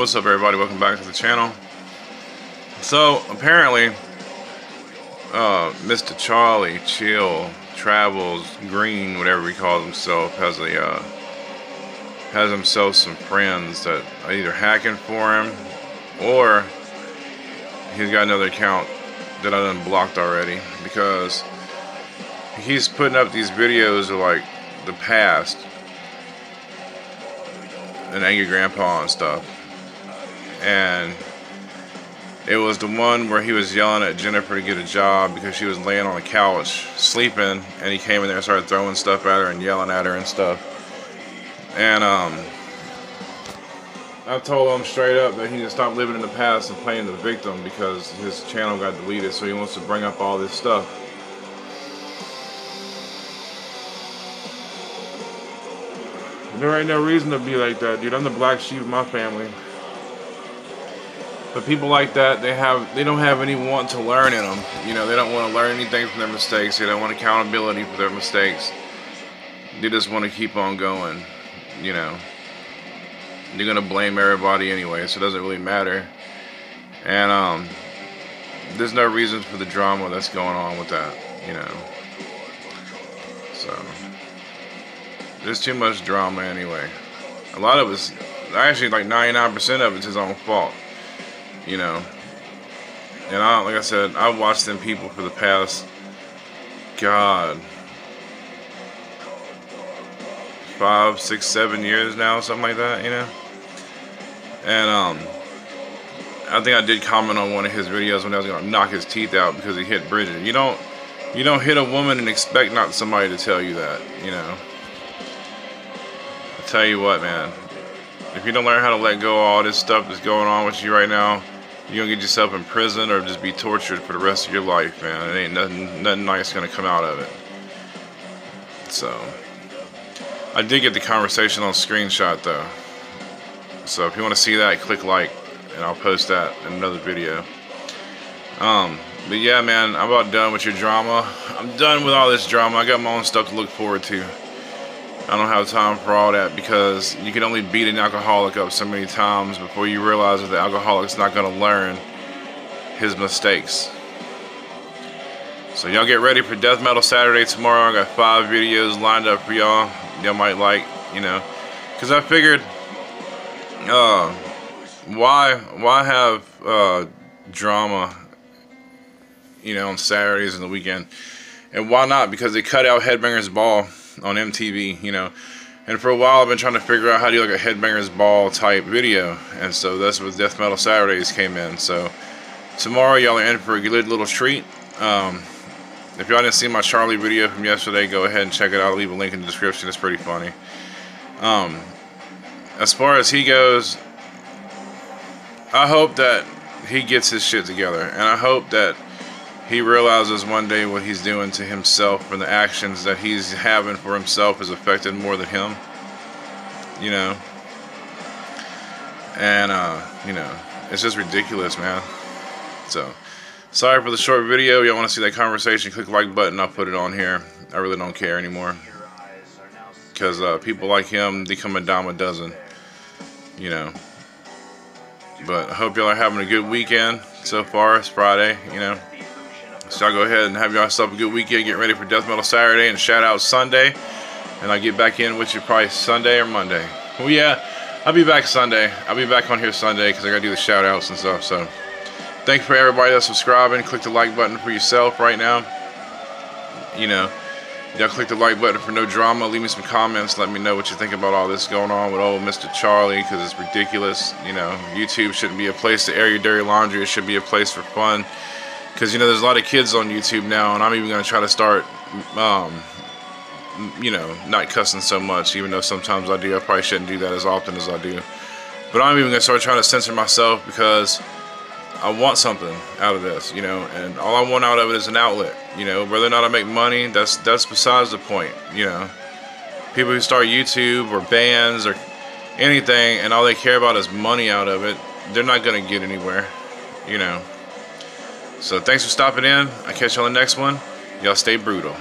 What's up everybody, welcome back to the channel. So, apparently, uh, Mr. Charlie Chill Travelz Green, whatever he calls himself, has a, uh, has himself some friends that are either hacking for him, or he's got another account that I done blocked already, because he's putting up these videos of like, the past, and Angry Grandpa and stuff and it was the one where he was yelling at Jennifer to get a job because she was laying on the couch sleeping and he came in there and started throwing stuff at her and yelling at her and stuff. And um I told him straight up that he needs to stop living in the past and playing the victim because his channel got deleted so he wants to bring up all this stuff. There ain't no reason to be like that dude. I'm the black sheep of my family but people like that, they have they don't have any want to learn in them. You know, they don't want to learn anything from their mistakes. They don't want accountability for their mistakes. They just want to keep on going. You know, they're gonna blame everybody anyway, so it doesn't really matter. And um, there's no reason for the drama that's going on with that. You know, so there's too much drama anyway. A lot of it's actually like 99% of it's his own fault you know. And I, like I said, I've watched them people for the past, God, five, six, seven years now, something like that, you know. And um, I think I did comment on one of his videos when I was gonna knock his teeth out because he hit Bridget. You don't, you don't hit a woman and expect not somebody to tell you that, you know. I tell you what, man. If you don't learn how to let go of all this stuff that's going on with you right now, you're gonna get yourself in prison or just be tortured for the rest of your life, man. It ain't nothing, nothing nice gonna come out of it. So, I did get the conversation on screenshot though. So if you want to see that, click like, and I'll post that in another video. Um, but yeah, man, I'm about done with your drama. I'm done with all this drama. I got my own stuff to look forward to. I don't have time for all that because you can only beat an alcoholic up so many times before you realize that the alcoholic's not going to learn his mistakes. So y'all get ready for Death Metal Saturday tomorrow. I got five videos lined up for y'all. Y'all might like, you know, because I figured, uh, why, why have uh, drama, you know, on Saturdays and the weekend, and why not? Because they cut out Headbangers Ball on MTV, you know. And for a while, I've been trying to figure out how to do like a Headbangers Ball type video. And so that's where Death Metal Saturdays came in. So tomorrow, y'all are in for a good little treat. Um, if y'all didn't see my Charlie video from yesterday, go ahead and check it out. I'll leave a link in the description. It's pretty funny. Um, as far as he goes, I hope that he gets his shit together. And I hope that he realizes one day what he's doing to himself and the actions that he's having for himself is affected more than him. You know? And, uh, you know, it's just ridiculous, man. So, sorry for the short video. Y'all want to see that conversation, click like button. I'll put it on here. I really don't care anymore. Because uh, people like him, they come a dime a dozen. You know. But I hope y'all are having a good weekend so far. It's Friday, you know. So I'll go ahead and have yourself a good weekend. Get ready for Death Metal Saturday and Shout Out Sunday. And I'll get back in with you probably Sunday or Monday. Well, yeah, I'll be back Sunday. I'll be back on here Sunday because I got to do the shout outs and stuff. So thank you for everybody that's subscribing. Click the like button for yourself right now. You know, y'all click the like button for no drama. Leave me some comments. Let me know what you think about all this going on with old Mr. Charlie because it's ridiculous. You know, YouTube shouldn't be a place to air your dirty laundry. It should be a place for fun because you know there's a lot of kids on YouTube now, and I'm even gonna try to start, um, you know, not cussing so much, even though sometimes I do. I probably shouldn't do that as often as I do, but I'm even gonna start trying to censor myself because I want something out of this, you know, and all I want out of it is an outlet, you know. Whether or not I make money, that's that's besides the point, you know. People who start YouTube or bands or anything, and all they care about is money out of it, they're not gonna get anywhere, you know. So thanks for stopping in. I'll catch you on the next one. Y'all stay brutal.